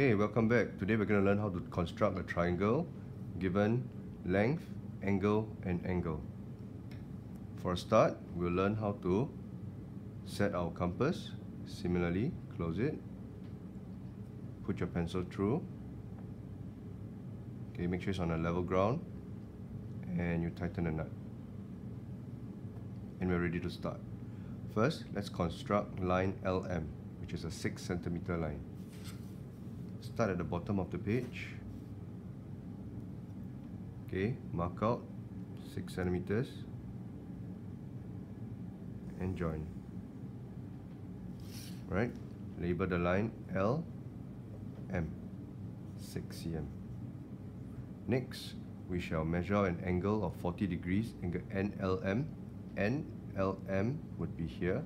Okay, welcome back. Today we're going to learn how to construct a triangle given length, angle and angle. For a start, we'll learn how to set our compass. Similarly, close it. Put your pencil through. Okay, make sure it's on a level ground. And you tighten the nut. And we're ready to start. First, let's construct line LM, which is a 6 centimeter line. Start at the bottom of the page. Okay, mark out 6 centimeters and join. Right, label the line L M 6 cm. Next, we shall measure an angle of 40 degrees, angle NLM. NLM would be here.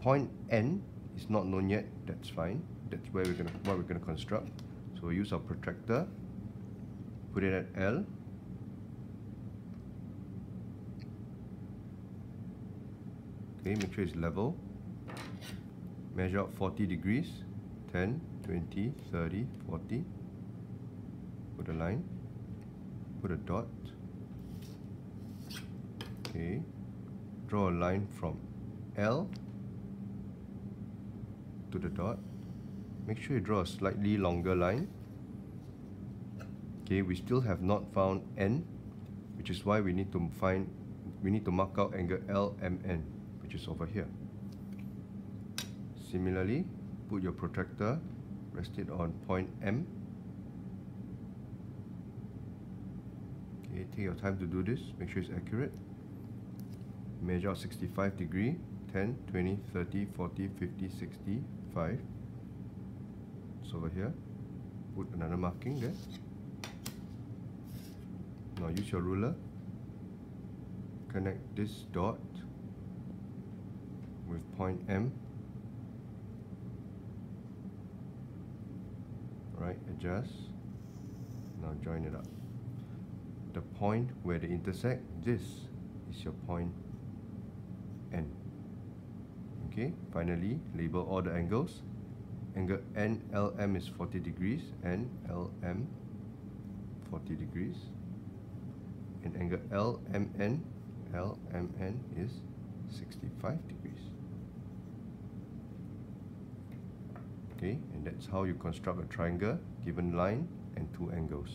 Point N is not known yet, that's fine. That's where we're gonna what we're gonna construct. So we use our protractor, put it at L. Okay, make sure it's level. Measure out 40 degrees, 10, 20, 30, 40. Put a line, put a dot. Okay, draw a line from L to the dot. Make sure you draw a slightly longer line. Okay, we still have not found N, which is why we need to find, we need to mark out angle LMN, which is over here. Similarly, put your protractor, rest it on point M. Okay, take your time to do this, make sure it's accurate. Measure out 65 degree, 10, 20, 30, 40, 50, 60, 5. It's over here. Put another marking there. Now use your ruler. Connect this dot with point M. Right, adjust. Now join it up. The point where they intersect, this is your point N. Okay, finally label all the angles. Angle NLM is 40 degrees, NLM 40 degrees. And angle LMN, LMN is 65 degrees. Okay, and that's how you construct a triangle given line and two angles.